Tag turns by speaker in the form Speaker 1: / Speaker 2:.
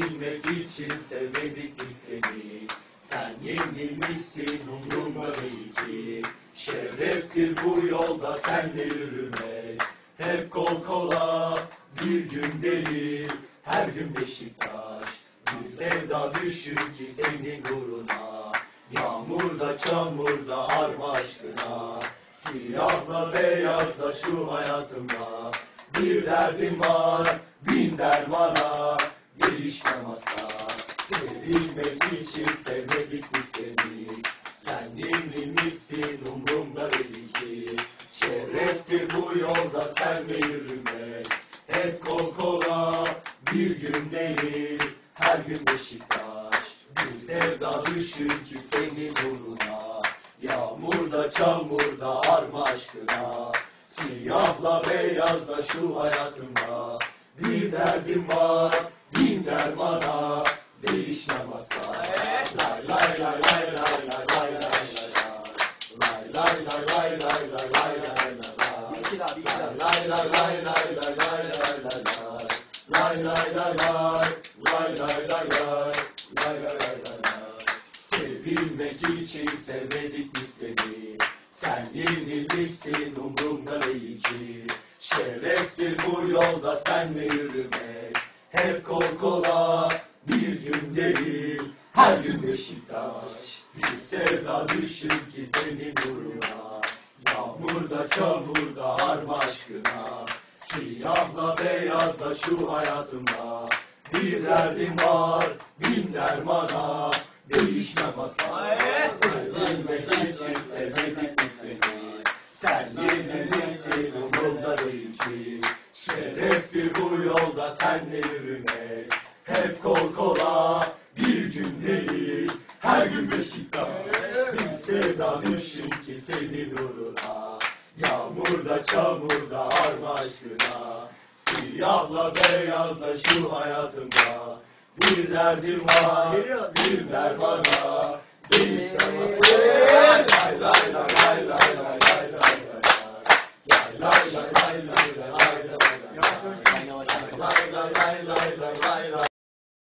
Speaker 1: Sevilmek için sevmedik biz seni. Sen yenilmişsin umrumda değil ki. Şereftir bu yolda senle yürümek Hep kol kola bir gün değil Her gün Beşiktaş Bir sevda düşün ki senin uğruna. Yağmurda çamurda arma aşkına. Siyahla beyazla şu hayatımda Bir derdim var bin dermana sevmedik biz seni. Sen yenilmişsin umrumda değil. Ki Şereftir bu yolda senle yürümek Hep kol kola bir gün değil. Her gün Beşiktaş. Bir sevda düşün ki senin uğruna. Yağmurda çamurda arma aşkına. Siyahla beyazla şu hayatımda. Bir derdim var bin dermana Sevilmek için sevmedik biz seni? Sen yenilmişsin umrumda değil ki. Şereftir bu yolda senle yürümek Hep kol kola bir gün değil Her gün Beşiktaş düşün ki senin uğruna Yağmurda çamurda harma aşkına. Siyahla beyazla şu hayatımda Bir derdim var bin dermana. Değişmem asla Sevmek için sevmedik biz seni? Sen yenilmişsin umurumda değil ki. Şereftir bu yolda senle yürümek? Hep kol düşün ki seni nuruna Yağmurda çamurda arma aşkına Siyahla beyazla şu hayatımda Bir derdim var bir dermana Değişmez Lay lay lay lay lay lay lay lay Lay lay lay lay lay lay lay lay lay lay lay lay lay